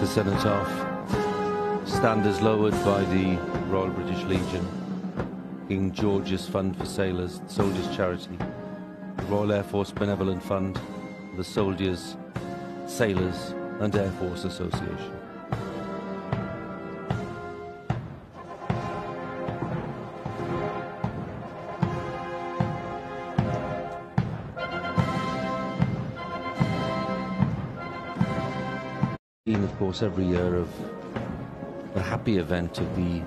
the cenotaph. Standards lowered by the Royal British Legion. King George's Fund for Sailors, Soldiers Charity, the Royal Air Force Benevolent Fund, the Soldiers, Sailors and Air Force Association. Of course, every year of the happy event of the